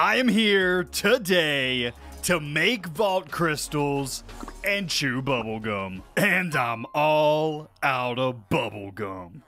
I am here today to make vault crystals and chew bubblegum. And I'm all out of bubblegum.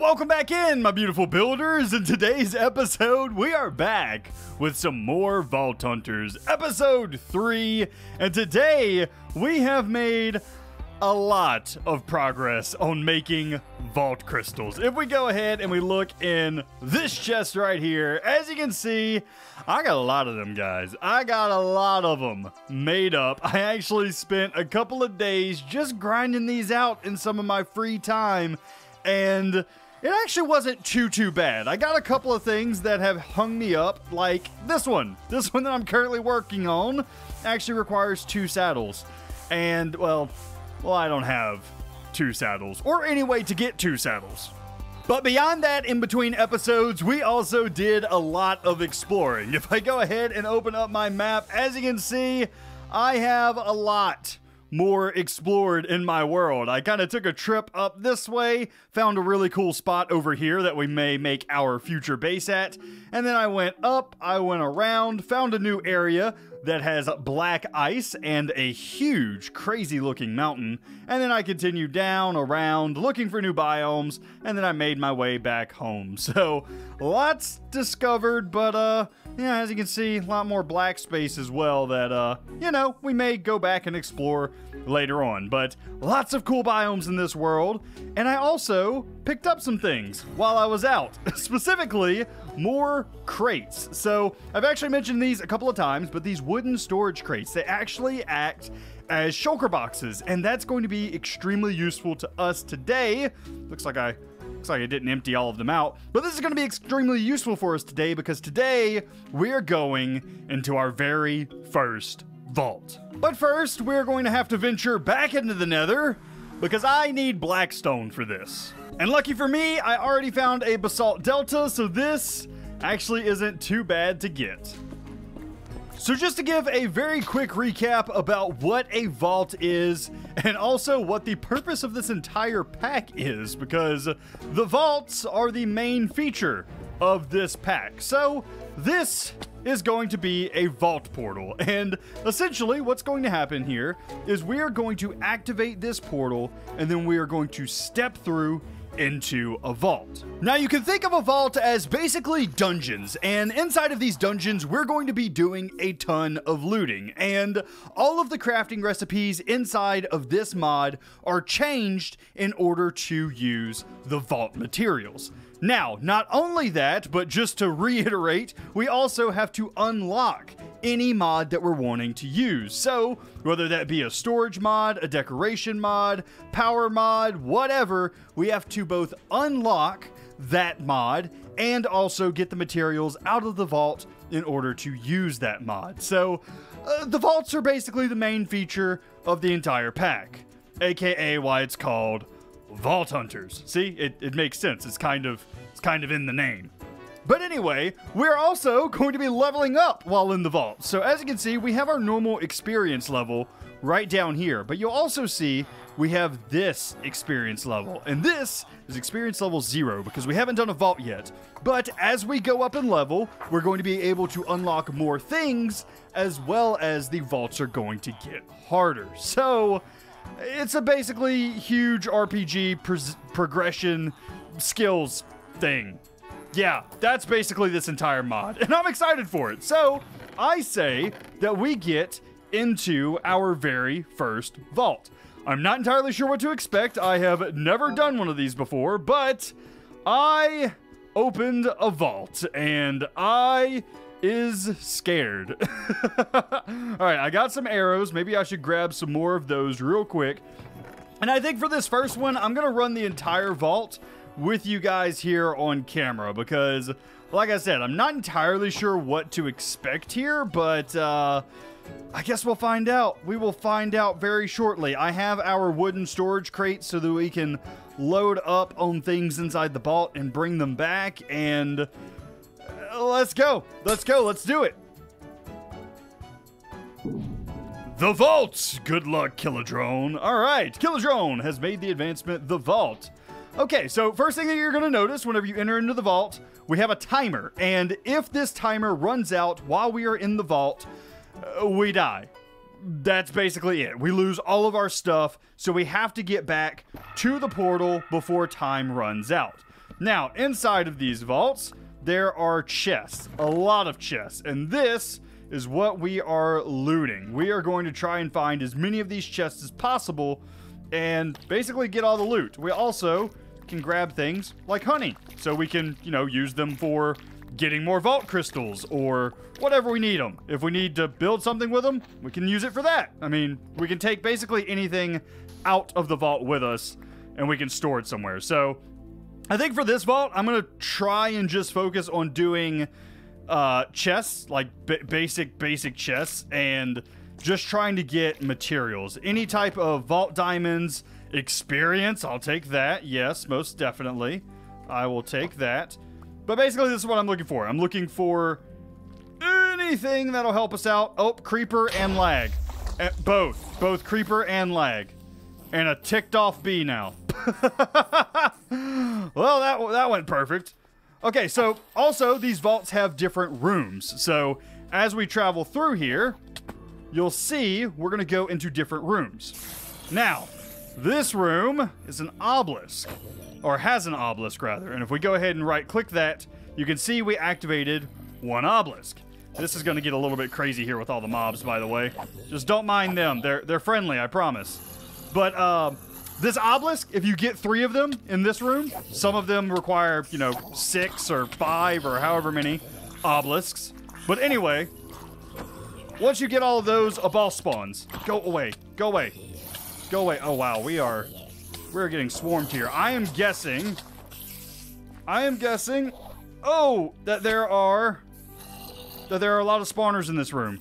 Welcome back in, my beautiful builders. In today's episode, we are back with some more Vault Hunters, episode 3. And today, we have made a lot of progress on making vault crystals. If we go ahead and we look in this chest right here, as you can see, I got a lot of them, guys. I got a lot of them made up. I actually spent a couple of days just grinding these out in some of my free time and it actually wasn't too too bad. I got a couple of things that have hung me up, like this one. This one that I'm currently working on actually requires two saddles. And well, well I don't have two saddles or any way to get two saddles. But beyond that, in between episodes, we also did a lot of exploring. If I go ahead and open up my map, as you can see, I have a lot more explored in my world. I kind of took a trip up this way, found a really cool spot over here that we may make our future base at, and then I went up, I went around, found a new area that has black ice and a huge, crazy looking mountain. And then I continued down, around, looking for new biomes, and then I made my way back home. So, lots discovered, but uh, yeah, as you can see, a lot more black space as well that, uh, you know, we may go back and explore later on. But lots of cool biomes in this world, and I also picked up some things while I was out. Specifically, more crates. So I've actually mentioned these a couple of times, but these wooden storage crates, they actually act as shulker boxes, and that's going to be extremely useful to us today. Looks like I looks like I didn't empty all of them out, but this is going to be extremely useful for us today because today we're going into our very first vault. But first, we're going to have to venture back into the nether because I need blackstone for this. And lucky for me, I already found a basalt delta, so this actually isn't too bad to get. So just to give a very quick recap about what a vault is and also what the purpose of this entire pack is because the vaults are the main feature of this pack. So this is going to be a vault portal. And essentially, what's going to happen here is we are going to activate this portal and then we are going to step through into a vault. Now, you can think of a vault as basically dungeons, and inside of these dungeons, we're going to be doing a ton of looting, and all of the crafting recipes inside of this mod are changed in order to use the vault materials. Now, not only that, but just to reiterate, we also have to unlock any mod that we're wanting to use. So, whether that be a storage mod, a decoration mod, power mod, whatever, we have to both unlock that mod and also get the materials out of the vault in order to use that mod. So, uh, the vaults are basically the main feature of the entire pack, aka why it's called Vault Hunters. See, it, it makes sense. It's kind of it's kind of in the name. But anyway, we're also going to be leveling up while in the vault. So as you can see, we have our normal experience level right down here. But you'll also see we have this experience level. And this is experience level zero because we haven't done a vault yet. But as we go up in level, we're going to be able to unlock more things as well as the vaults are going to get harder. So it's a basically huge RPG progression skills thing. Yeah, that's basically this entire mod, and I'm excited for it. So, I say that we get into our very first vault. I'm not entirely sure what to expect. I have never done one of these before, but I opened a vault, and I is scared. All right, I got some arrows. Maybe I should grab some more of those real quick. And I think for this first one, I'm going to run the entire vault with you guys here on camera because, like I said, I'm not entirely sure what to expect here, but uh, I guess we'll find out. We will find out very shortly. I have our wooden storage crates so that we can load up on things inside the vault and bring them back. And let's go. Let's go. Let's do it. The Vault! Good luck, KillaDrone. All right, KillaDrone has made the advancement, The Vault. Okay, so first thing that you're going to notice whenever you enter into the vault, we have a timer. And if this timer runs out while we are in the vault, uh, we die. That's basically it. We lose all of our stuff, so we have to get back to the portal before time runs out. Now, inside of these vaults, there are chests, a lot of chests, and this is what we are looting. We are going to try and find as many of these chests as possible and basically get all the loot. We also can grab things like honey, so we can, you know, use them for getting more vault crystals or whatever we need them. If we need to build something with them, we can use it for that. I mean, we can take basically anything out of the vault with us and we can store it somewhere. So I think for this vault, I'm going to try and just focus on doing uh, chests, like basic, basic chests, and just trying to get materials. Any type of vault diamonds, experience, I'll take that. Yes, most definitely. I will take that. But basically, this is what I'm looking for. I'm looking for anything that'll help us out. Oh, creeper and lag. Uh, both. Both creeper and lag. And a ticked off bee now. well, that, that went perfect. Okay, so also these vaults have different rooms. So as we travel through here, you'll see we're to go into different rooms. Now, this room is an obelisk, or has an obelisk rather. And if we go ahead and right click that, you can see we activated one obelisk. This is to get a little bit crazy here with all the mobs, by the way. Just don't mind them. They're, they're friendly, I promise. But uh, this obelisk, if you get three of them in this room, some of them require, you know, six or five or however many obelisks. But anyway, once you get all of those, a ball spawns. Go away. Go away. Go away. Oh, wow. We are... We're getting swarmed here. I am guessing... I am guessing... Oh! That there are... That there are a lot of spawners in this room.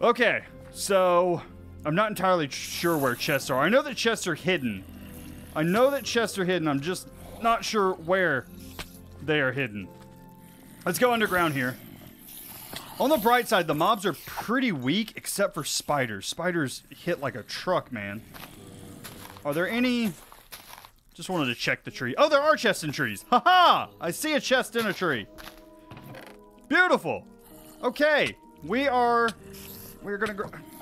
Okay. So... I'm not entirely sure where chests are. I know that chests are hidden. I know that chests are hidden. I'm just not sure where they are hidden. Let's go underground here. On the bright side, the mobs are pretty weak, except for spiders. Spiders hit like a truck, man. Are there any... Just wanted to check the tree. Oh, there are chests in trees. Haha! -ha! I see a chest in a tree. Beautiful. Okay. We are... We're gonna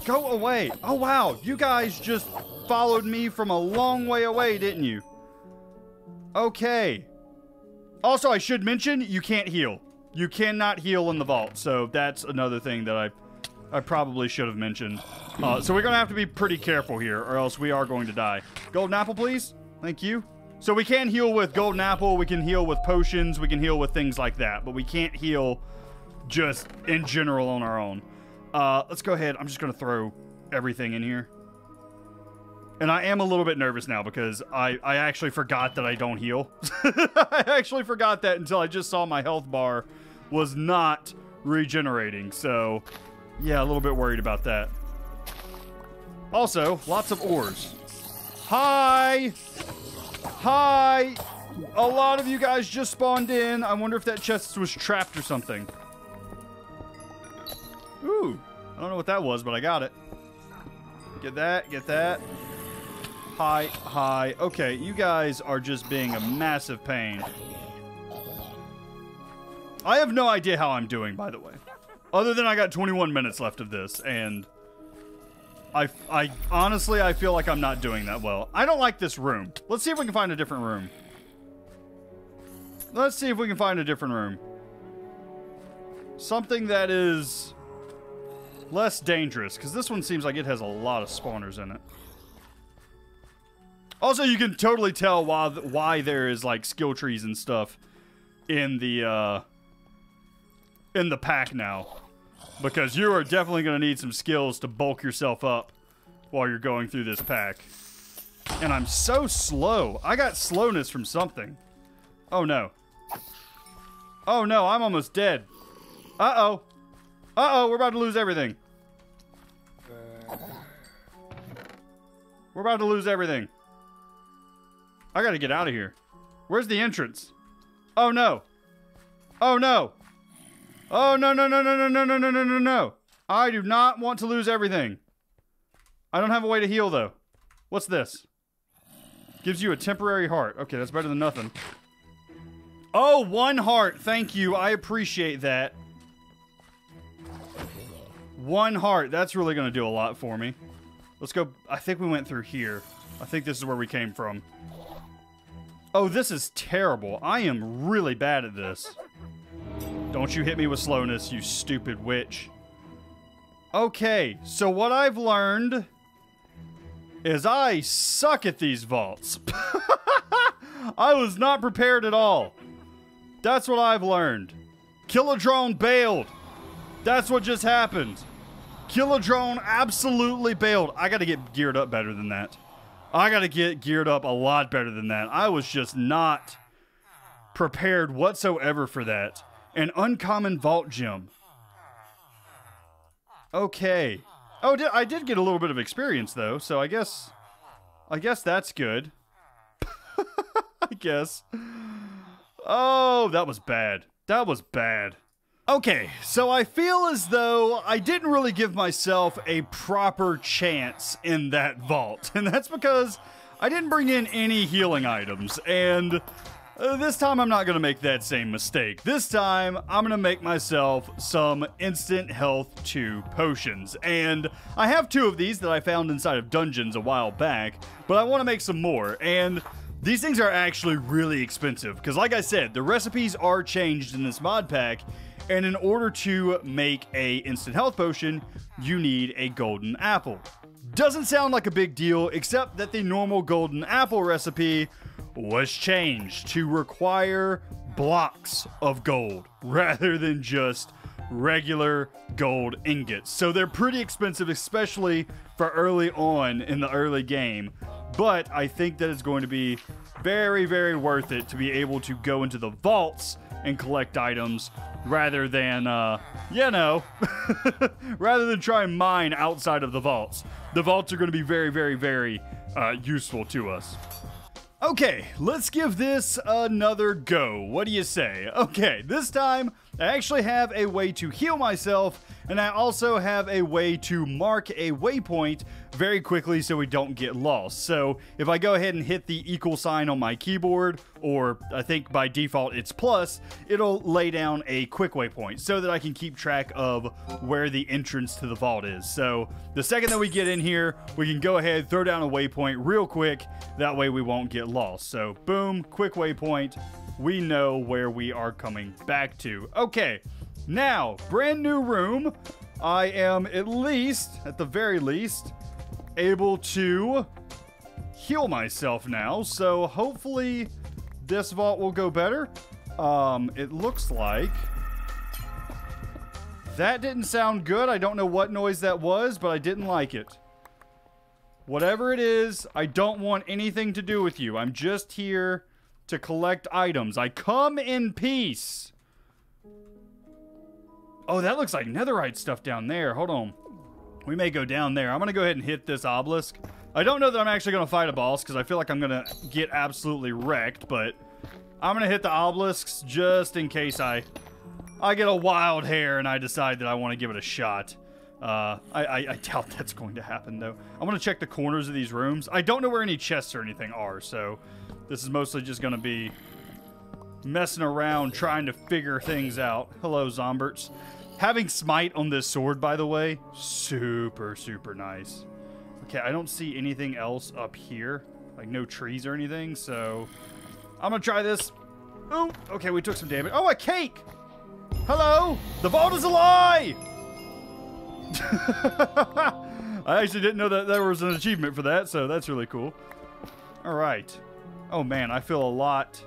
go... Away. Oh, wow. You guys just followed me from a long way away, didn't you? Okay. Also, I should mention, you can't heal. You cannot heal in the vault, so that's another thing that I I probably should have mentioned. Uh, so we're going to have to be pretty careful here, or else we are going to die. Golden apple, please. Thank you. So we can heal with golden apple, we can heal with potions, we can heal with things like that, but we can't heal just in general on our own. Uh, let's go ahead. I'm just going to throw everything in here. And I am a little bit nervous now because I, I actually forgot that I don't heal. I actually forgot that until I just saw my health bar was not regenerating. So, yeah, a little bit worried about that. Also, lots of ores. Hi! Hi! A lot of you guys just spawned in. I wonder if that chest was trapped or something. Ooh, I don't know what that was, but I got it. Get that, get that. Hi, hi. Okay, you guys are just being a massive pain. I have no idea how I'm doing, by the way. Other than I got 21 minutes left of this, and... I, I honestly, I feel like I'm not doing that well. I don't like this room. Let's see if we can find a different room. Let's see if we can find a different room. Something that is less dangerous, because this one seems like it has a lot of spawners in it. Also, you can totally tell why why there is like skill trees and stuff in the uh, in the pack now because you are definitely going to need some skills to bulk yourself up while you're going through this pack. And I'm so slow. I got slowness from something. Oh no. Oh no, I'm almost dead. Uh-oh. Uh-oh, we're about to lose everything. We're about to lose everything. I gotta get out of here. Where's the entrance? Oh no. Oh no. Oh no no no no no no no no no no no. I do not want to lose everything. I don't have a way to heal though. What's this? Gives you a temporary heart. Okay, that's better than nothing. Oh, one heart. Thank you. I appreciate that. One heart. That's really going to do a lot for me. Let's go. I think we went through here. I think this is where we came from. Oh, this is terrible. I am really bad at this. Don't you hit me with slowness, you stupid witch. Okay, so what I've learned is I suck at these vaults. I was not prepared at all. That's what I've learned. KillaDrone bailed. That's what just happened. KillaDrone absolutely bailed. I got to get geared up better than that. I got to get geared up a lot better than that. I was just not prepared whatsoever for that. An uncommon vault gem. Okay. Oh, I did get a little bit of experience though, so I guess, I guess that's good. I guess. Oh, that was bad. That was bad. Okay, so I feel as though I didn't really give myself a proper chance in that vault, and that's because I didn't bring in any healing items, and uh, this time I'm not going to make that same mistake. This time I'm going to make myself some instant health 2 potions. And I have two of these that I found inside of dungeons a while back, but I want to make some more. And these things are actually really expensive because like I said, the recipes are changed in this mod pack and in order to make a instant health potion, you need a golden apple. Doesn't sound like a big deal, except that the normal golden apple recipe was changed to require blocks of gold rather than just regular gold ingots. So they're pretty expensive, especially for early on in the early game. But I think that it's going to be very, very worth it to be able to go into the vaults and collect items rather than, uh, you know, rather than try and mine outside of the vaults. The vaults are going to be very, very, very uh, useful to us. Okay, let's give this another go. What do you say? Okay, this time I actually have a way to heal myself, and I also have a way to mark a waypoint very quickly so we don't get lost. So if I go ahead and hit the equal sign on my keyboard, or I think by default it's plus, it'll lay down a quick waypoint so that I can keep track of where the entrance to the vault is. So the second that we get in here, we can go ahead, throw down a waypoint real quick. That way we won't get lost. So boom, quick waypoint. We know where we are coming back to. Okay, now, brand new room. I am at least, at the very least, able to heal myself now. So hopefully this vault will go better. Um, it looks like that didn't sound good. I don't know what noise that was, but I didn't like it. Whatever it is, I don't want anything to do with you. I'm just here to collect items. I come in peace. Oh, that looks like netherite stuff down there. Hold on. We may go down there. I'm going to go ahead and hit this obelisk. I don't know that I'm actually going to fight a boss because I feel like I'm going to get absolutely wrecked, but I'm going to hit the obelisks just in case I I get a wild hair and I decide that I want to give it a shot. Uh, I, I, I doubt that's going to happen, though. I'm going to check the corners of these rooms. I don't know where any chests or anything are, so this is mostly just going to be messing around trying to figure things out. Hello, Zomberts. Having smite on this sword, by the way, super, super nice. Okay, I don't see anything else up here. Like no trees or anything, so I'm gonna try this. Oh, okay, we took some damage. Oh, a cake! Hello! The vault is a lie! I actually didn't know that there was an achievement for that, so that's really cool. All right. Oh man, I feel a lot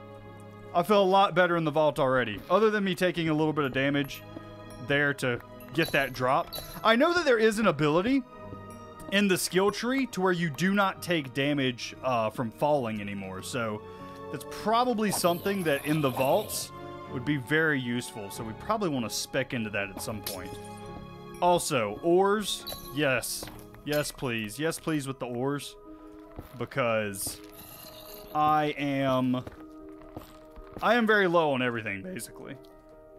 I feel a lot better in the vault already. Other than me taking a little bit of damage there to get that drop. I know that there is an ability in the skill tree to where you do not take damage uh, from falling anymore. So that's probably something that in the vaults would be very useful. So we probably want to spec into that at some point. Also, ores. Yes. Yes, please. Yes, please with the ores. Because I am... I am very low on everything, basically.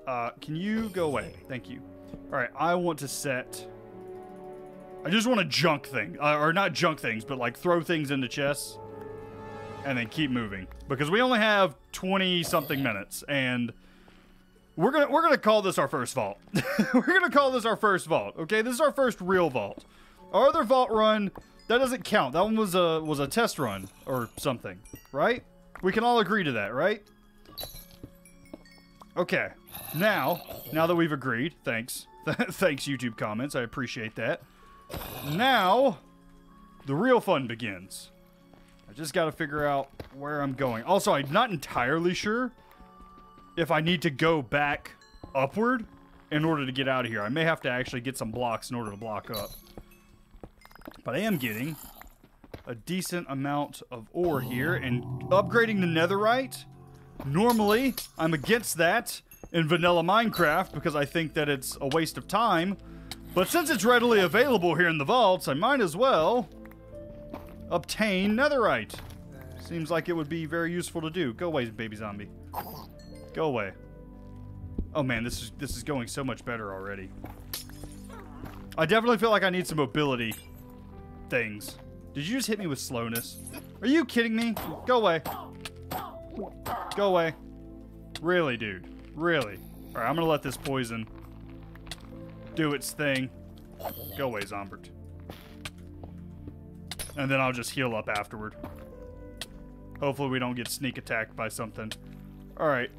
Uh, can you go away? Thank you. All right, I want to set... I just want to junk thing, uh, or not junk things, but like throw things into chests and then keep moving because we only have 20 something minutes and we're gonna we're gonna call this our first vault we're gonna call this our first vault okay this is our first real vault our other vault run that doesn't count. That one was a was a test run or something right? We can all agree to that right? Okay. Now now that we've agreed thanks. Thanks youtube comments. I appreciate that. Now the real fun begins. I just got to figure out where I'm going. Also, I'm not entirely sure if I need to go back upward in order to get out of here. I may have to actually get some blocks in order to block up. But I am getting a decent amount of ore here and upgrading the netherite. Normally, I'm against that in vanilla Minecraft because I think that it's a waste of time. But since it's readily available here in the vaults, I might as well obtain netherite. Seems like it would be very useful to do. Go away, baby zombie. Go away. Oh man, this is this is going so much better already. I definitely feel like I need some mobility things. Did you just hit me with slowness? Are you kidding me? Go away. Go away. Really, dude. Really. Alright, I'm gonna let this poison do its thing. Go away, Zombert. And then I'll just heal up afterward. Hopefully we don't get sneak attacked by something. Alright.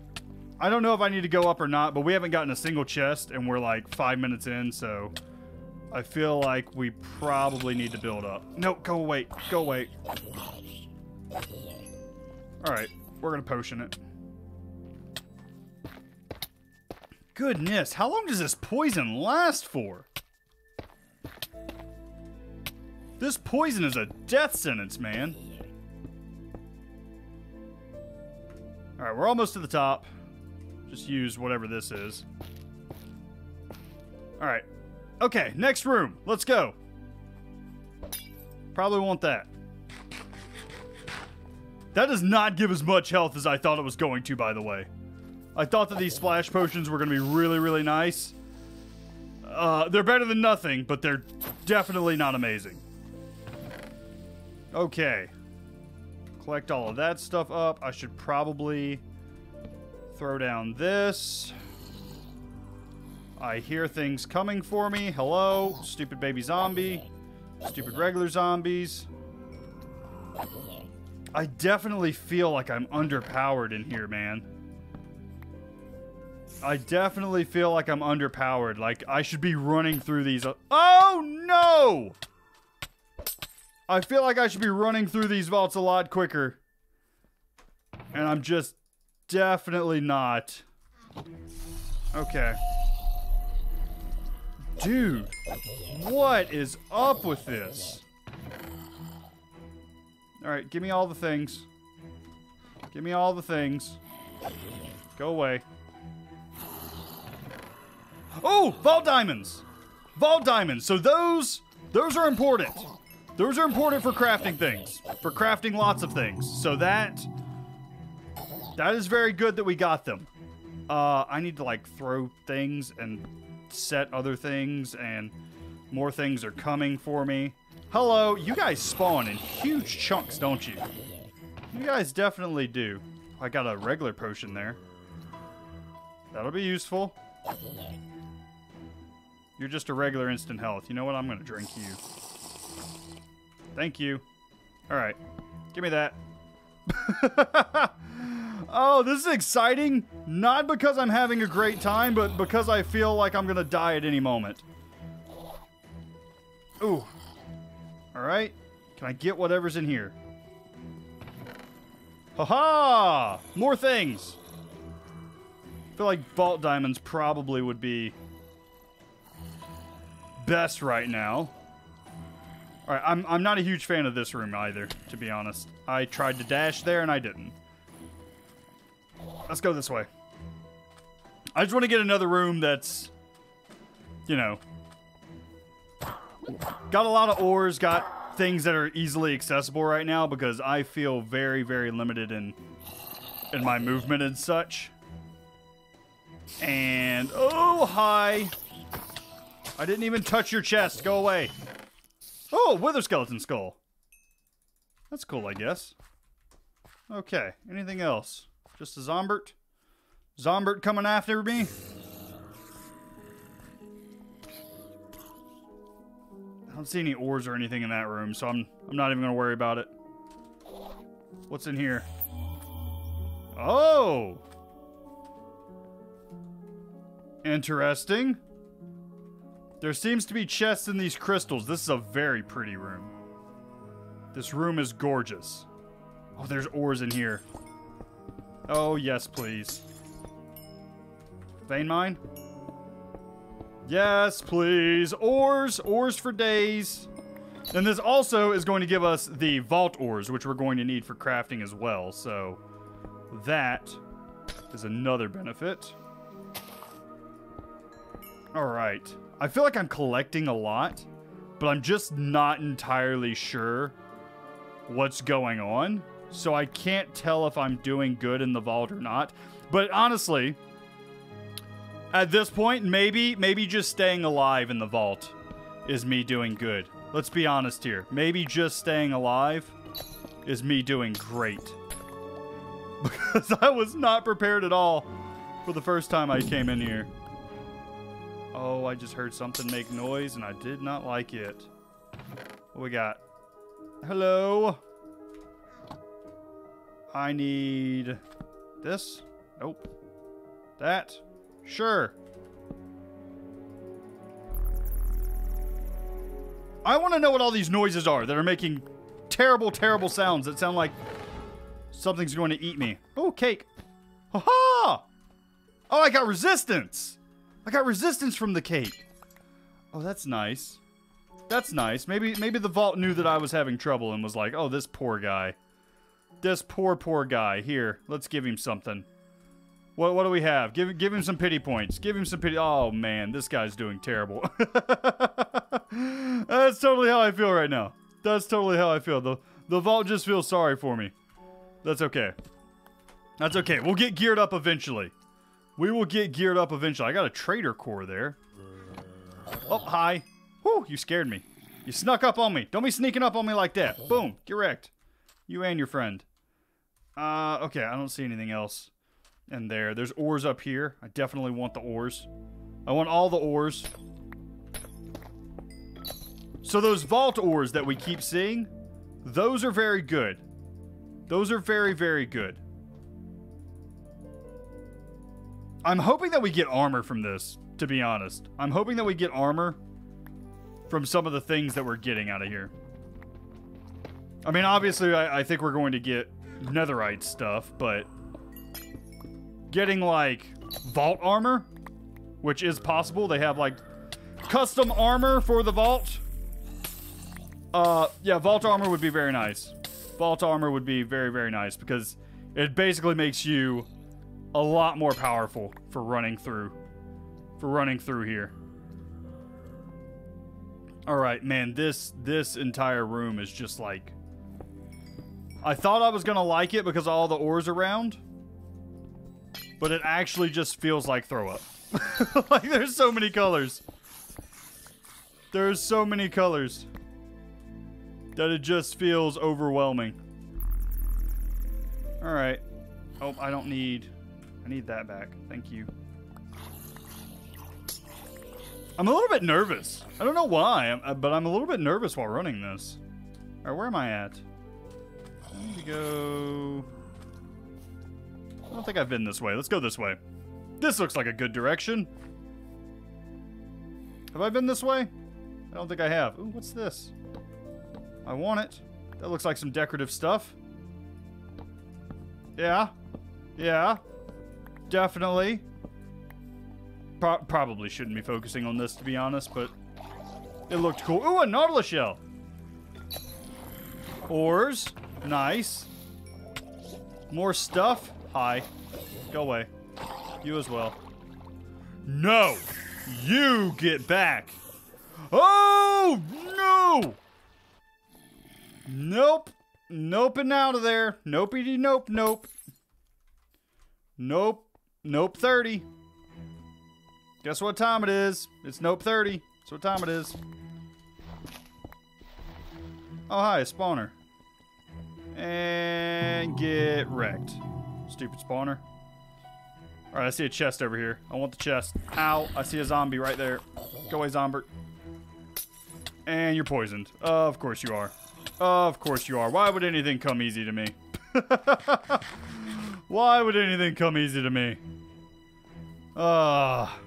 I don't know if I need to go up or not, but we haven't gotten a single chest, and we're like five minutes in, so... I feel like we probably need to build up. No, go away. Go away. Alright, we're gonna potion it. Goodness, how long does this poison last for? This poison is a death sentence, man. Alright, we're almost to the top. Just use whatever this is. Alright. Okay, next room. Let's go. Probably want that. That does not give as much health as I thought it was going to, by the way. I thought that these splash potions were going to be really, really nice. Uh, they're better than nothing, but they're definitely not amazing. Okay. Collect all of that stuff up. I should probably throw down this. I hear things coming for me. Hello, stupid baby zombie. Stupid regular zombies. I definitely feel like I'm underpowered in here, man. I definitely feel like I'm underpowered. Like, I should be running through these. Oh, no! I feel like I should be running through these vaults a lot quicker. And I'm just definitely not. Okay. Dude, what is up with this? Alright, give me all the things. Give me all the things. Go away. Oh, vault diamonds! Vault diamonds. So those, those are important. Those are important for crafting things. For crafting lots of things. So that... That is very good that we got them. Uh, I need to, like, throw things and set other things, and more things are coming for me. Hello, you guys spawn in huge chunks, don't you? You guys definitely do. I got a regular potion there. That'll be useful. You're just a regular instant health. You know what? I'm going to drink you. Thank you. All right. Give me that. oh, this is exciting. Not because I'm having a great time, but because I feel like I'm to die at any moment. Ooh. All right. Can I get whatever's in here? Haha! -ha! More things. I feel like vault diamonds probably would be best right now. All right, I'm, I'm not a huge fan of this room either, to be honest. I tried to dash there and I didn't. Let's go this way. I just want to get another room that's, you know, got a lot of ores, got things that are easily accessible right now because I feel very, very limited in in my movement and such. And oh hi. I didn't even touch your chest. Go away. Oh, wither skeleton skull. That's cool, I guess. Okay, anything else? Just a Zombert? Zombert coming after me? I don't see any ores or anything in that room, so I'm I'm not even gonna worry about it. What's in here? Oh! Interesting. There seems to be chests in these crystals. This is a very pretty room. This room is gorgeous. Oh, there's ores in here. Oh, yes, please. Vein mine? Yes, please. Ores. Ores for days. And this also is going to give us the vault ores, which we're going to need for crafting as well. So that is another benefit. All right. I feel like I'm collecting a lot, but I'm just not entirely sure what's going on. So I can't tell if I'm doing good in the vault or not. But honestly, at this point, maybe maybe just staying alive in the vault is me doing good. Let's be honest here. Maybe just staying alive is me doing great. Because I was not prepared at all for the first time I came in here. Oh, I just heard something make noise and I did not like it. What we got? Hello? I need this? Nope. That? Sure. I want to know what all these noises are that are making terrible, terrible sounds that sound like something's going to eat me. Oh, cake. Ha ha! Oh, I got resistance! I got resistance from the cake. Oh, that's nice. That's nice. Maybe maybe the vault knew that I was having trouble and was like, oh, this poor guy. This poor, poor guy. Here, let's give him something. What, what do we have? Give, give him some pity points. Give him some pity. Oh, man, this guy's doing terrible. That's totally how I feel right now. That's totally how I feel. The, the vault just feels sorry for me. That's okay. That's okay. We'll get geared up eventually. We will get geared up eventually. I got a trader core there. Oh, hi. Whew, you scared me. You snuck up on me. Don't be sneaking up on me like that. Boom, get wrecked. You and your friend. Uh, okay, I don't see anything else in there. There's ores up here. I definitely want the ores. I want all the ores. So those vault ores that we keep seeing, those are very good. Those are very, very good. I'm hoping that we get armor from this, to be honest. I'm hoping that we get armor from some of the things that we're getting out of here. I mean, obviously, I, I think we're going to get netherite stuff, but getting, like, vault armor, which is possible. They have, like, custom armor for the vault. Uh, yeah, vault armor would be very nice. Vault armor would be very, very nice because it basically makes you a lot more powerful for running through for running through here. All right, man, this this entire room is just like I thought I was going to like it because all the ores around, but it actually just feels like throw up. like there's so many colors. There's so many colors that it just feels overwhelming. All right. Oh, I don't need I need that back. Thank you. I'm a little bit nervous. I don't know why, uh, but I'm a little bit nervous while running this. Alright, where am I at? Need to go... I don't think I've been this way. Let's go this way. This looks like a good direction. Have I been this way? I don't think I have. Ooh, what's this? I want it. That looks like some decorative stuff. Yeah. Yeah. Definitely. Pro probably shouldn't be focusing on this, to be honest, but it looked cool. Ooh, a Nautilus shell. Ores. Nice. More stuff. Hi. Go away. You as well. No! You get back! Oh, no! Nope. Nope and out of there. Nopey nope nope. Nope. Nope 30. Guess what time it is? It's nope 30. That's what time it is. Oh, hi, a spawner. And get wrecked. Stupid spawner. Alright, I see a chest over here. I want the chest. Ow, I see a zombie right there. Go away, Zombert. And you're poisoned. Of course you are. Of course you are. Why would anything come easy to me? Why would anything come easy to me? Ah,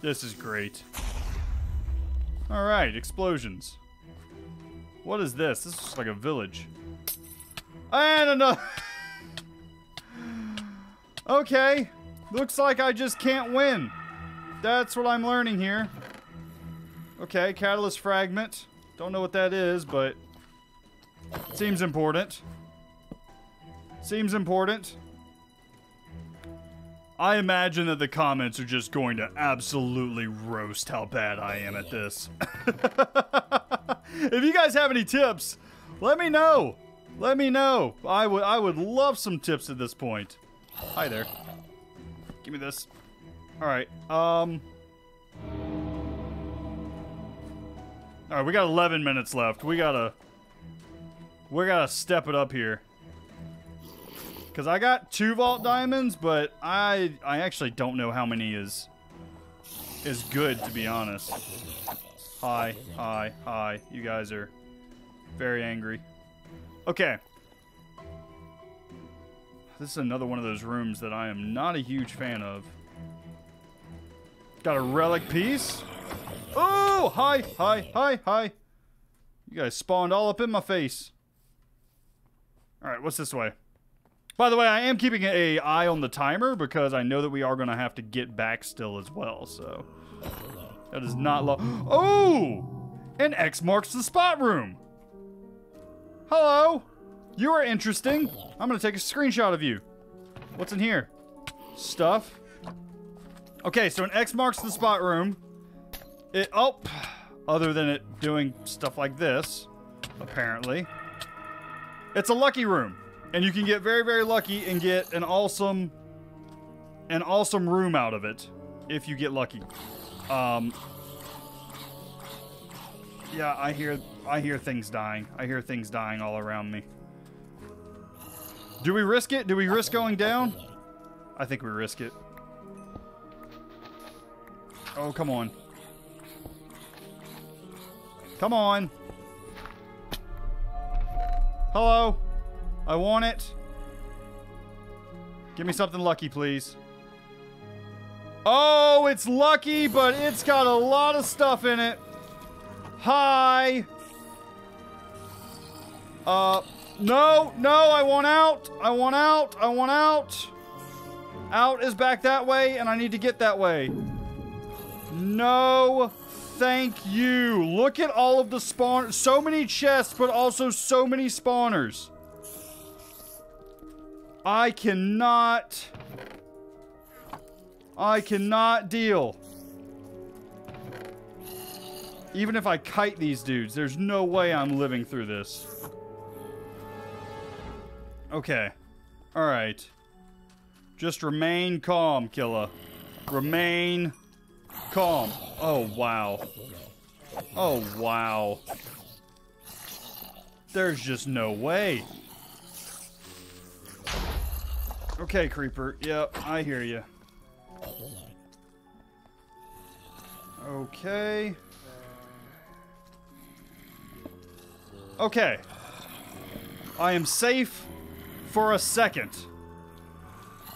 this is great. Alright, explosions. What is this? This is like a village. And another... okay. Looks like I just can't win. That's what I'm learning here. Okay, catalyst fragment. Don't know what that is, but seems important. Seems important. I imagine that the comments are just going to absolutely roast how bad I am at this. if you guys have any tips, let me know. Let me know. I would I would love some tips at this point. Hi there. Give me this. All right. Um All right, we got 11 minutes left. We got to we got to step it up here. Cuz I got 2 vault diamonds, but I I actually don't know how many is is good to be honest. Hi, hi, hi. You guys are very angry. Okay. This is another one of those rooms that I am not a huge fan of. Got a relic piece. Oh, hi, hi, hi, hi. You guys spawned all up in my face. All right, what's this way? By the way, I am keeping a eye on the timer because I know that we are going to have to get back still as well, so... That is not low. Oh! And X marks the spot room. Hello. You are interesting. I'm to take a screenshot of you. What's in here? Stuff. Okay, so an X marks the spot room. It, oh, other than it doing stuff like this, apparently. It's a lucky room. And you can get very, very lucky and get an awesome, an awesome room out of it if you get lucky. Um, yeah, I hear I hear things dying. I hear things dying all around me. Do we risk it? Do we risk going down? I think we risk it. Oh, come on. Come on. Hello? I want it. Give me something lucky, please. Oh, it's lucky, but it's got a lot of stuff in it. Hi. Uh, no, no, I want out. I want out. I want out. Out is back that way, and I need to get that way. No, thank you. Look at all of the spawn. So many chests, but also so many spawners. I cannot... I cannot deal. Even if I kite these dudes, there's no way I'm living through this. Okay. Alright. Just remain calm, Killa. Remain calm. Oh, wow. Oh, wow. There's just no way. Okay, Creeper. Yep, I hear you. Okay. Okay. I am safe for a second.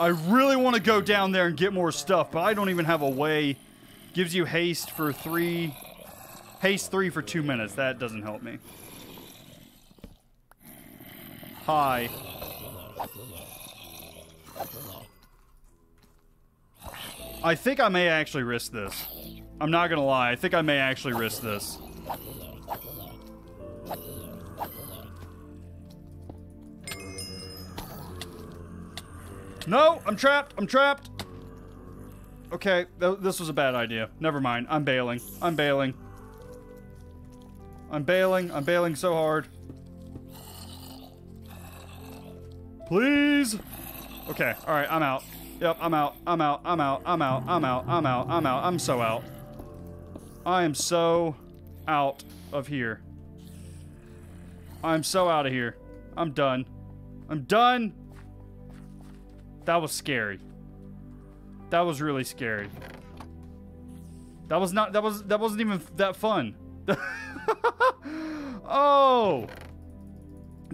I really want to go down there and get more stuff, but I don't even have a way. Gives you haste for three... Haste three for two minutes. That doesn't help me. Hi. I think I may actually risk this. I'm not gonna lie. I think I may actually risk this. No, I'm trapped. I'm trapped. Okay, th this was a bad idea. Never mind. I'm bailing. I'm bailing. I'm bailing. I'm bailing so hard. Please. Okay, all right, I'm out. Yep, I'm out. I'm out. I'm out. I'm out. I'm out. I'm out. I'm out. I'm so out. I am so out of here. I'm so out of here. I'm done. I'm done. That was scary. That was really scary. That was not that was that wasn't even that fun. oh.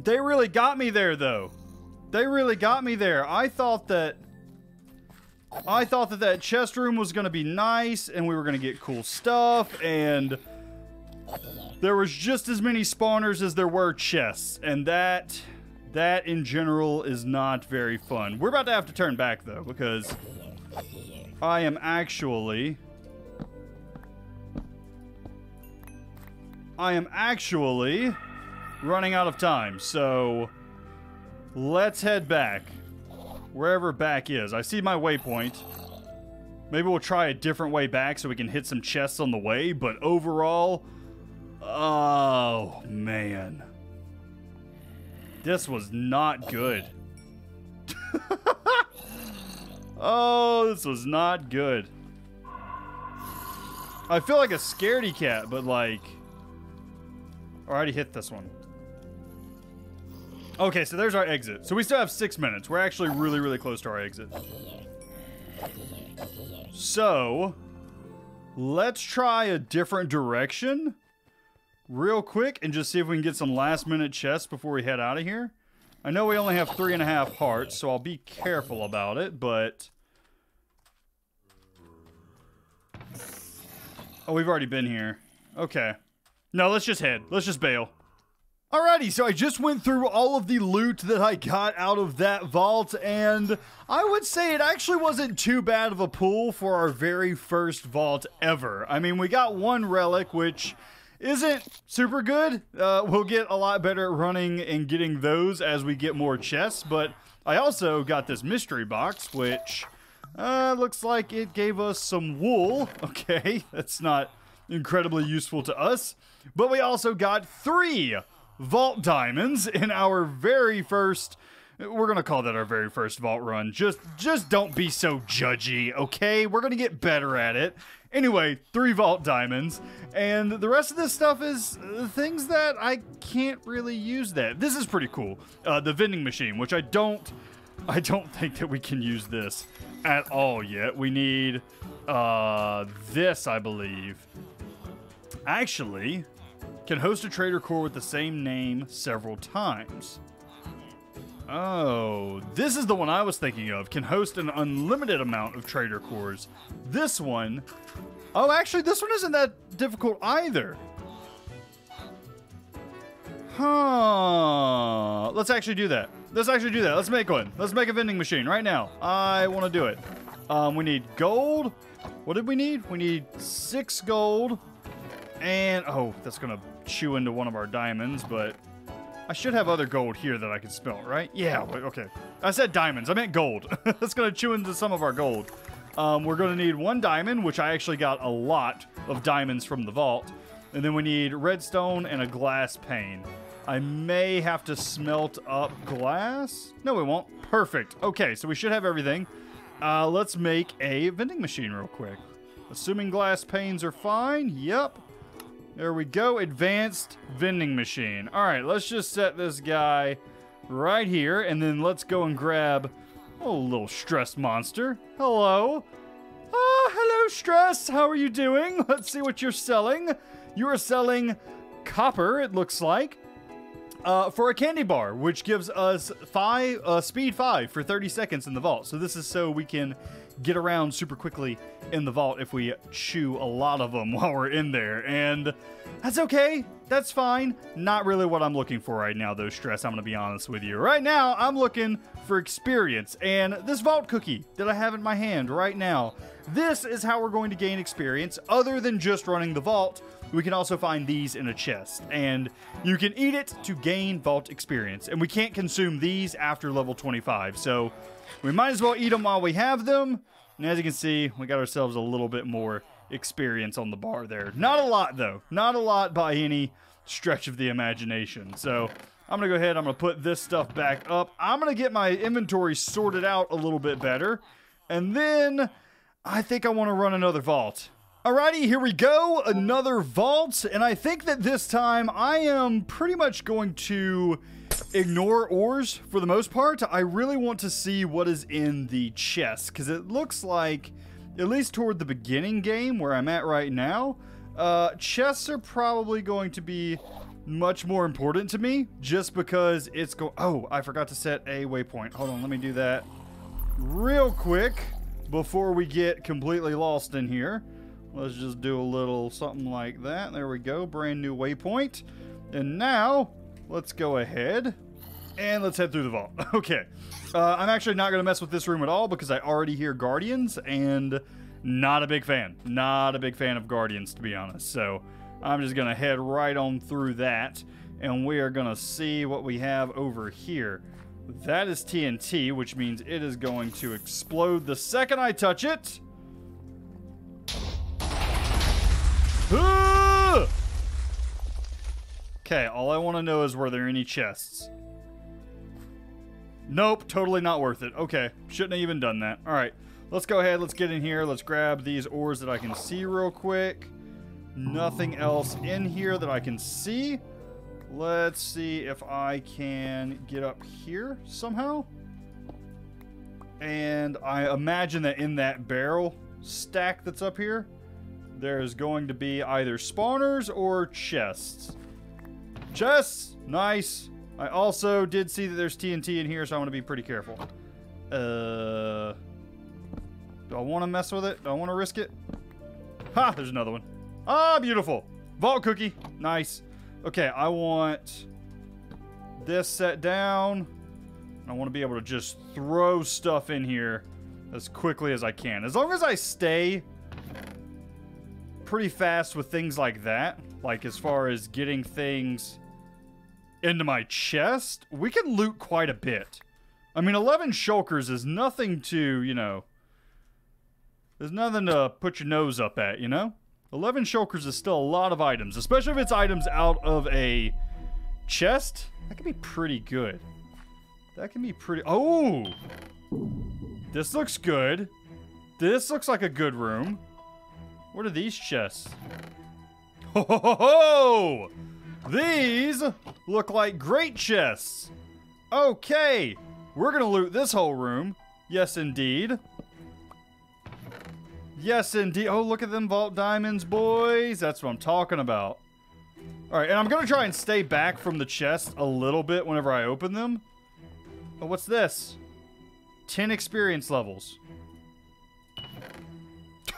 They really got me there though. They really got me there. I thought that I thought that that chest room was going to be nice and we were going to get cool stuff and there was just as many spawners as there were chests and that that in general is not very fun. We're about to have to turn back though because I am actually I am actually running out of time. So let's head back. Wherever back is. I see my waypoint. Maybe we'll try a different way back so we can hit some chests on the way, but overall, oh man. This was not good. oh, this was not good. I feel like a scaredy cat, but like... I already hit this one. Okay, so there's our exit. So we still have six minutes. We're actually really, really close to our exit. So, let's try a different direction real quick and just see if we can get some last minute chests before we head out of here. I know we only have three and a half hearts, so I'll be careful about it, but... Oh, we've already been here. Okay. No, let's just head. Let's just bail. Alrighty, so I just went through all of the loot that I got out of that vault, and I would say it actually wasn't too bad of a pool for our very first vault ever. I mean, we got one relic, which isn't super good. Uh, we'll get a lot better at running and getting those as we get more chests, but I also got this mystery box, which uh, looks like it gave us some wool. Okay, that's not incredibly useful to us, but we also got three vault diamonds in our very first we're gonna call that our very first vault run. Just just don't be so judgy, okay? We're gonna get better at it. Anyway, three vault diamonds, and the rest of this stuff is uh, things that I can't really use. That this is pretty cool. Uh, the vending machine, which I don't, I don't think that we can use this at all yet. We need uh, this, I believe. Actually, can host a trader core with the same name several times. Oh, this is the one I was thinking of. Can host an unlimited amount of trader cores. This one, oh, actually, this one isn't that difficult either. Huh. Let's actually do that. Let's actually do that. Let's make one. Let's make a vending machine right now. I want to do it. Um, we need gold. What did we need? We need six gold. And, oh, that's going to chew into one of our diamonds, but I should have other gold here that I can smelt, right? Yeah, okay. I said diamonds. I meant gold. That's going to chew into some of our gold. Um, we're going to need one diamond, which I actually got a lot of diamonds from the vault. And then we need redstone and a glass pane. I may have to smelt up glass. No, we won't. Perfect. Okay, so we should have everything. Uh, let's make a vending machine real quick. Assuming glass panes are fine. Yep. There we go. Advanced vending machine. All right, let's just set this guy right here, and then let's go and grab oh, little stress monster. Hello. Ah, hello, stress. How are you doing? Let's see what you're selling. You are selling copper, it looks like. uh, for a candy bar, which gives us five uh, speed five for 30 seconds in the vault. So this is so we can get around super quickly in the vault if we chew a lot of them while we're in there. And that's okay. That's fine. Not really what I'm looking for right now, though, Stress. I'm going to be honest with you. Right now, I'm looking for experience. And this vault cookie that I have in my hand right now, this is how we're going to gain experience other than just running the vault. We can also find these in a chest, and you can eat it to gain vault experience. And we can't consume these after level 25, so we might as well eat them while we have them. And as you can see, we got ourselves a little bit more experience on the bar there. Not a lot, though. Not a lot by any stretch of the imagination. So I'm going to go ahead. I'm going to put this stuff back up. I'm going to get my inventory sorted out a little bit better. And then I think I want to run another vault. Alrighty, here we go. Another vault. And I think that this time I am pretty much going to ignore ores for the most part. I really want to see what is in the chest because it looks like, at least toward the beginning game where I'm at right now, uh, chests are probably going to be much more important to me just because it's go. Oh, I forgot to set a waypoint. Hold on, let me do that real quick before we get completely lost in here. Let's just do a little something like that. There we go, brand new waypoint. And now let's go ahead and let's head through the vault. okay. Uh, I'm actually not going to mess with this room at all because I already hear Guardians and not a big fan. Not a big fan of Guardians, to be honest. So I'm just going to head right on through that and we are going to see what we have over here. That is TNT, which means it is going to explode the second I touch it. Okay, all I want to know is were there any chests? Nope, totally not worth it. Okay, shouldn't have even done that. All right, let's go ahead. Let's get in here. Let's grab these ores that I can see real quick. Nothing else in here that I can see. Let's see if I can get up here somehow. And I imagine that in that barrel stack that's up here, there's going to be either spawners or chests. Chests! Nice. I also did see that there's TNT in here, so I want to be pretty careful. Uh, do I want to mess with it? Do I want to risk it? Ha! There's another one. Ah, beautiful. Vault cookie. Nice. Okay, I want this set down. I want to be able to just throw stuff in here as quickly as I can. As long as I stay pretty fast with things like that, like as far as getting things into my chest, we can loot quite a bit. I mean, 11 shulkers is nothing to, you know, there's nothing to put your nose up at, you know? 11 shulkers is still a lot of items, especially if it's items out of a chest. That can be pretty good. That can be pretty... Oh! This looks good. This looks like a good room. What are these chests? Ho ho ho ho! These look like great chests. Okay, we're gonna loot this whole room. Yes, indeed. Yes, indeed. Oh, look at them vault diamonds, boys. That's what I'm talking about. All right, and I'm gonna try and stay back from the chest a little bit whenever I open them. Oh, what's this? 10 experience levels.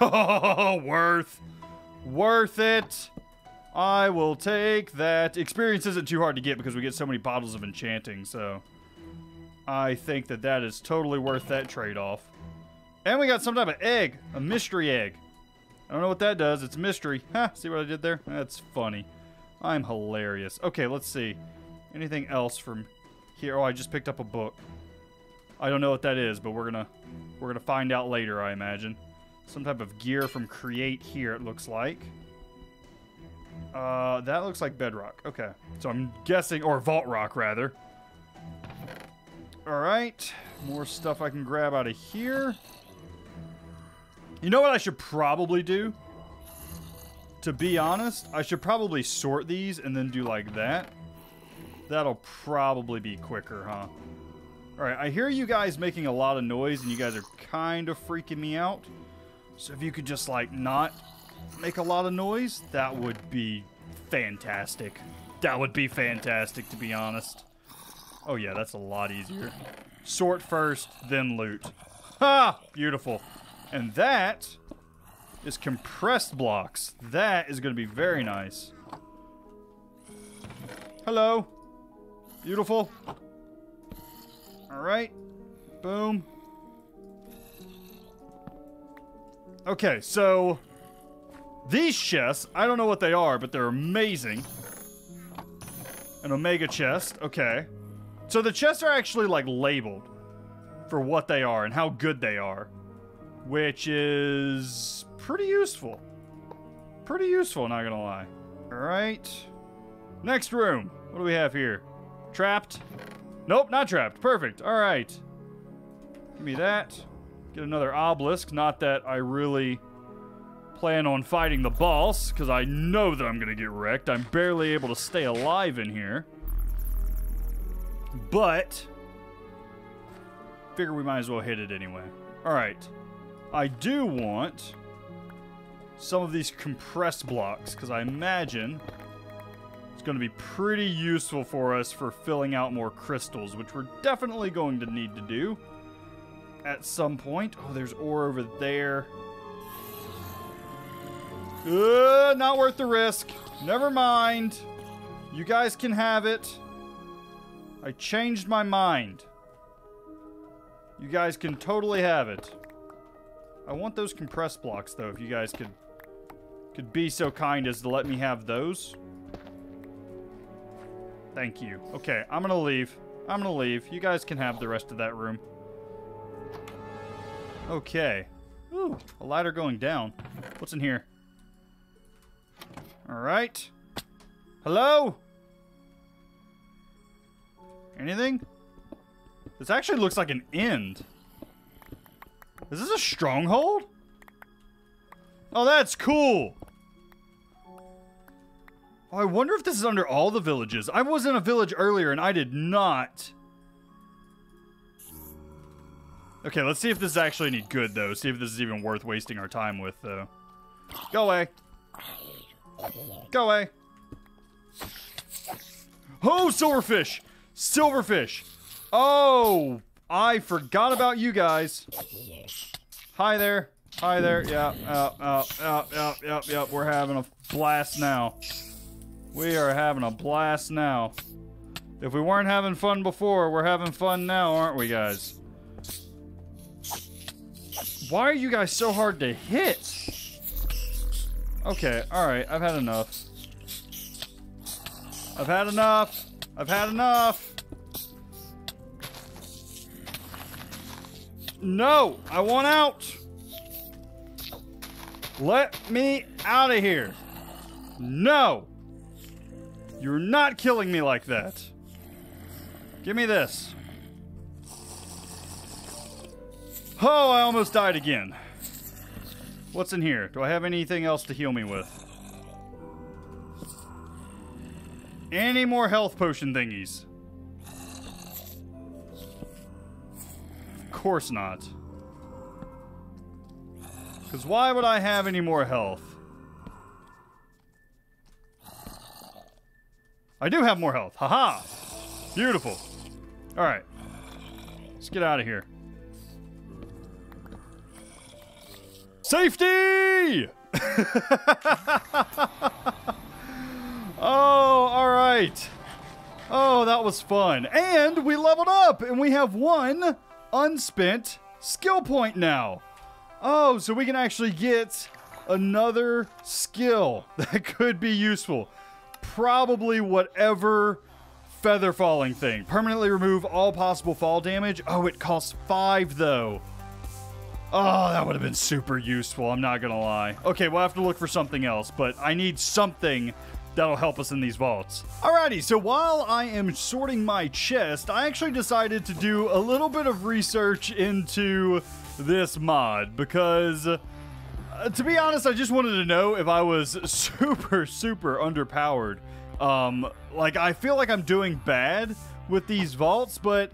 Oh, worth. Worth it. I will take that. Experience isn't too hard to get because we get so many bottles of enchanting, so... I think that that is totally worth that trade-off. And we got some type of egg. A mystery egg. I don't know what that does. It's mystery. Ha, see what I did there? That's funny. I'm hilarious. Okay, let's see. Anything else from here? Oh, I just picked up a book. I don't know what that is, but we're gonna we're gonna find out later, I imagine. Some type of gear from Create here, it looks like. Uh, that looks like bedrock. Okay. So I'm guessing, or vault rock, rather. Alright. More stuff I can grab out of here. You know what I should probably do? To be honest, I should probably sort these and then do like that. That'll probably be quicker, huh? Alright, I hear you guys making a lot of noise and you guys are kind of freaking me out. So if you could just, like, not make a lot of noise, that would be fantastic. That would be fantastic, to be honest. Oh, yeah, that's a lot easier. Sort first, then loot. Ha! Beautiful. And that is compressed blocks. That is going to be very nice. Hello. Beautiful. All right. Boom. Okay, so these chests, I don't know what they are, but they're amazing. An Omega chest, okay. So the chests are actually like labeled for what they are and how good they are, which is pretty useful. Pretty useful, not gonna lie. All right. Next room. What do we have here? Trapped? Nope, not trapped. Perfect. All right. Give me that. Get another obelisk. Not that I really plan on fighting the boss, because I know that I'm going to get wrecked. I'm barely able to stay alive in here. But, figure we might as well hit it anyway. Alright. I do want some of these compressed blocks, because I imagine it's going to be pretty useful for us for filling out more crystals, which we're definitely going to need to do at some point. Oh, there's ore over there. Uh, not worth the risk. Never mind. You guys can have it. I changed my mind. You guys can totally have it. I want those compressed blocks, though, if you guys could could be so kind as to let me have those. Thank you. Okay, I'm gonna leave. I'm gonna leave. You guys can have the rest of that room. Okay. Ooh, a ladder going down. What's in here? Alright. Hello? Anything? This actually looks like an end. Is this a stronghold? Oh, that's cool. Oh, I wonder if this is under all the villages. I was in a village earlier and I did not. Okay, let's see if this is actually any good, though. See if this is even worth wasting our time with, though. Go away. Go away. Oh, silverfish! Silverfish! Oh, I forgot about you guys. Hi there. Hi there. Yeah, yeah, yeah, yeah, yeah, yeah, yeah. We're having a blast now. We are having a blast now. If we weren't having fun before, we're having fun now, aren't we, guys? Why are you guys so hard to hit? Okay, alright, I've had enough. I've had enough. I've had enough. No, I want out. Let me out of here. No. You're not killing me like that. Give me this. Oh, I almost died again. What's in here? Do I have anything else to heal me with? Any more health potion thingies? Of course not. Because why would I have any more health? I do have more health. Haha! -ha. Beautiful. Alright. Let's get out of here. Safety! oh, all right. Oh, that was fun. And we leveled up, and we have one unspent skill point now. Oh, so we can actually get another skill that could be useful probably whatever feather falling thing. Permanently remove all possible fall damage. Oh, it costs five though. Oh, that would have been super useful. I'm not going to lie. Okay, we'll have to look for something else, but I need something that'll help us in these vaults. Alrighty, so while I am sorting my chest, I actually decided to do a little bit of research into this mod because uh, to be honest, I just wanted to know if I was super, super underpowered. Um, like, I feel like I'm doing bad with these vaults, but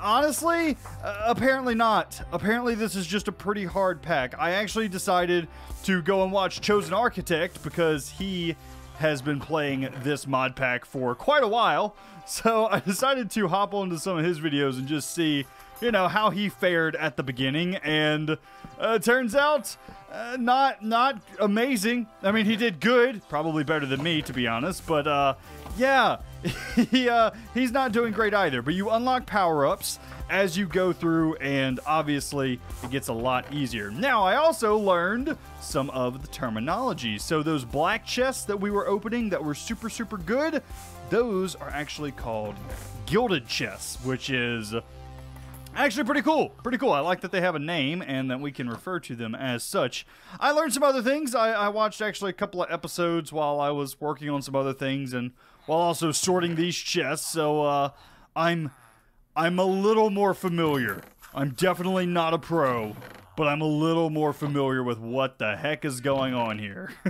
honestly, uh, apparently not. Apparently, this is just a pretty hard pack. I actually decided to go and watch Chosen Architect because he has been playing this mod pack for quite a while. So I decided to hop onto some of his videos and just see, you know, how he fared at the beginning. And uh, turns out, uh, not not amazing. I mean, he did good, probably better than me, to be honest. But uh, yeah, he uh, he's not doing great either. But you unlock power ups as you go through, and obviously it gets a lot easier. Now, I also learned some of the terminology. So those black chests that we were opening that were super super good, those are actually called gilded chests, which is Actually, pretty cool. Pretty cool. I like that they have a name and that we can refer to them as such. I learned some other things. I, I, watched actually a couple of episodes while I was working on some other things and while also sorting these chests. So uh, I'm I'm a little more familiar. I'm definitely not a pro, but I'm a little more familiar with what the heck is going on here.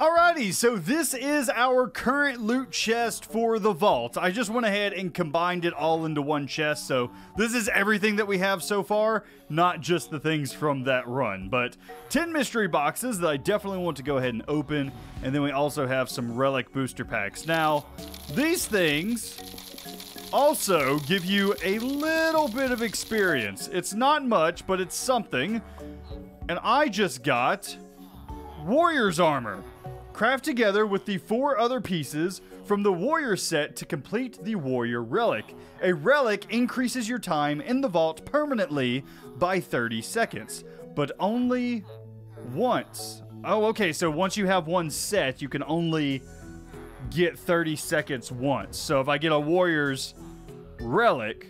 Alrighty, so this is our current loot chest for the vault. I just went ahead and combined it all into one chest, so this is everything that we have so far, not just the things from that run, but 10 mystery boxes that I definitely want to go ahead and open, and then we also have some relic booster packs. Now, these things also give you a little bit of experience. It's not much, but it's something. And I just got Warrior's Armor. Craft together with the four other pieces from the Warrior set to complete the Warrior Relic. A relic increases your time in the vault permanently by 30 seconds, but only once. Oh, okay, so once you have one set, you can only get 30 seconds once. So if I get a Warrior's relic,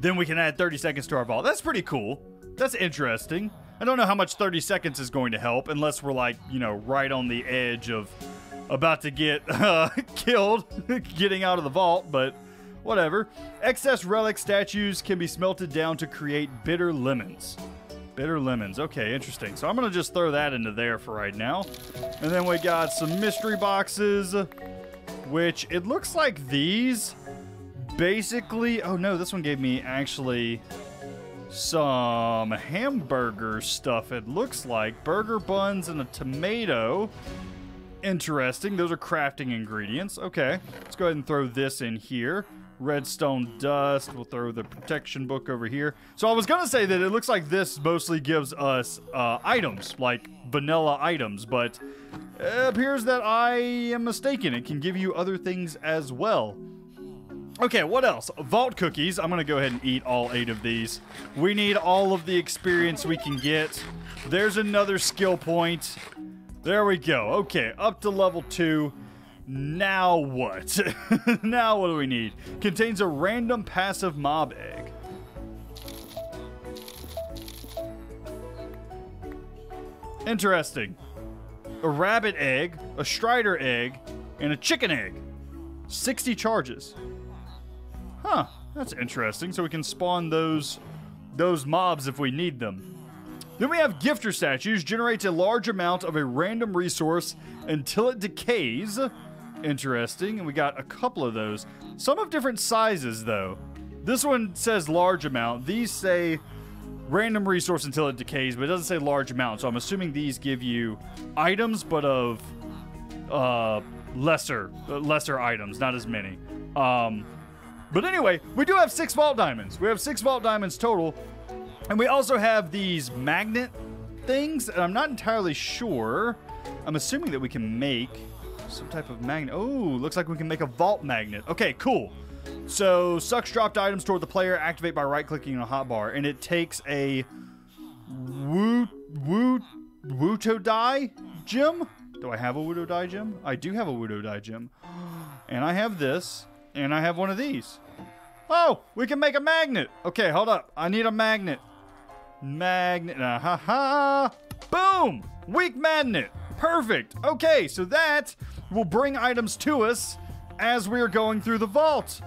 then we can add 30 seconds to our vault. That's pretty cool. That's interesting. I don't know how much 30 seconds is going to help unless we're like, you know, right on the edge of about to get uh, killed getting out of the vault, but whatever. Excess relic statues can be smelted down to create bitter lemons. Bitter lemons. Okay, interesting. So I'm going to just throw that into there for right now. And then we got some mystery boxes, which it looks like these basically... Oh, no, this one gave me actually some hamburger stuff, it looks like. Burger buns and a tomato. Interesting. Those are crafting ingredients. Okay, let's go ahead and throw this in here. Redstone dust. We'll throw the protection book over here. So I was going to say that it looks like this mostly gives us uh, items, like vanilla items, but it appears that I am mistaken. It can give you other things as well. Okay, what else? Vault cookies. I'm going to go ahead and eat all eight of these. We need all of the experience we can get. There's another skill point. There we go. Okay, up to level two. Now what? now what do we need? Contains a random passive mob egg. Interesting. A rabbit egg, a strider egg, and a chicken egg. 60 charges. Huh, that's interesting. So we can spawn those those mobs if we need them. Then we have gifter statues. Generates a large amount of a random resource until it decays. Interesting. And we got a couple of those. Some of different sizes, though. This one says large amount. These say random resource until it decays, but it doesn't say large amount. So I'm assuming these give you items, but of uh, lesser uh, lesser items, not as many. Um, but anyway, we do have six vault diamonds. We have six vault diamonds total. And we also have these magnet things. And I'm not entirely sure. I'm assuming that we can make some type of magnet. Oh, looks like we can make a vault magnet. Okay, cool. So, sucks dropped items toward the player. Activate by right-clicking on a hotbar. And it takes a Woo... Woo... Wutodie gem? Do I have a Wutodie gem? I do have a Wutodie gem. And I have this. And I have one of these. Oh, we can make a magnet. Okay, hold up. I need a magnet. Magnet. Uh, ha ha. Boom. Weak magnet. Perfect. Okay, so that will bring items to us as we are going through the vault.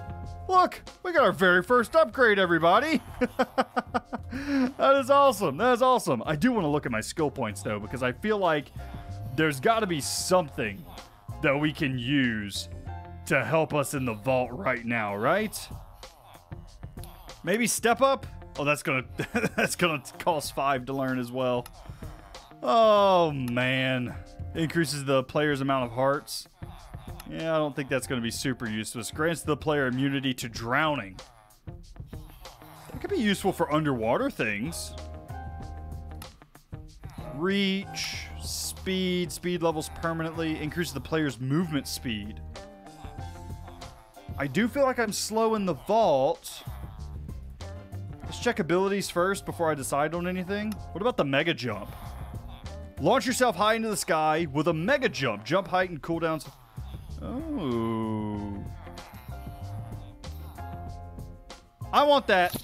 Look, we got our very first upgrade, everybody. that is awesome. That is awesome. I do want to look at my skill points, though, because I feel like there's got to be something that we can use to help us in the vault right now, right? Maybe step up? Oh, that's gonna that's gonna cost five to learn as well. Oh man. Increases the player's amount of hearts. Yeah, I don't think that's going to be super useless. Grants the player immunity to drowning. That could be useful for underwater things. Reach, speed, speed levels permanently, increases the player's movement speed. I do feel like I'm slow in the vault. Let's check abilities first before I decide on anything. What about the mega jump? Launch yourself high into the sky with a mega jump. Jump height and cooldowns. Oh. I want that.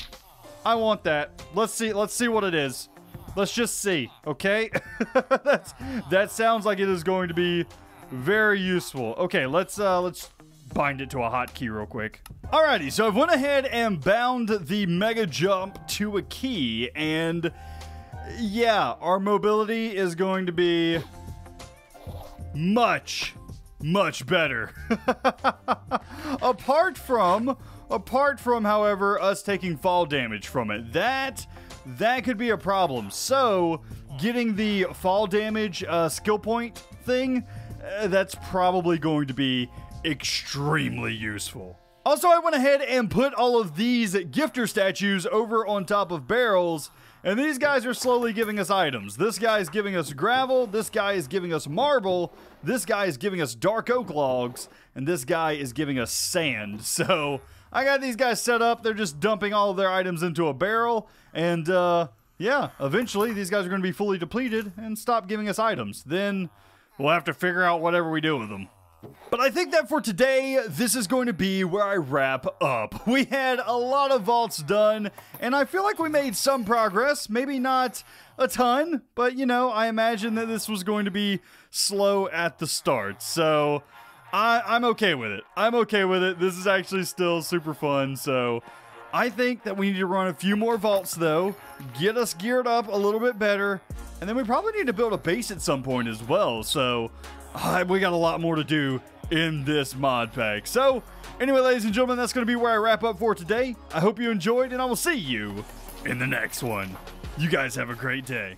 I want that. Let's see. Let's see what it is. Let's just see. Okay. That's that sounds like it is going to be very useful. Okay. Let's uh let's bind it to a hotkey real quick. Alrighty. So I've went ahead and bound the mega jump to a key and yeah, our mobility is going to be much much better. apart from, apart from, however, us taking fall damage from it. That, that could be a problem. So, getting the fall damage uh, skill point thing, uh, that's probably going to be extremely useful. Also, I went ahead and put all of these gifter statues over on top of barrels and these guys are slowly giving us items. This guy is giving us gravel. This guy is giving us marble. This guy is giving us dark oak logs. And this guy is giving us sand. So I got these guys set up. They're just dumping all of their items into a barrel. And uh, yeah, eventually these guys are going to be fully depleted and stop giving us items. Then we'll have to figure out whatever we do with them. But I think that for today, this is going to be where I wrap up. We had a lot of vaults done, and I feel like we made some progress. Maybe not a ton, but you know, I imagine that this was going to be slow at the start. So I, am okay with it. I'm okay with it. This is actually still super fun. So I think that we need to run a few more vaults, though, get us geared up a little bit better, and then we probably need to build a base at some point as well. So uh, we got a lot more to do in this mod pack. So, anyway, ladies and gentlemen, that's going to be where I wrap up for today. I hope you enjoyed, and I will see you in the next one. You guys have a great day.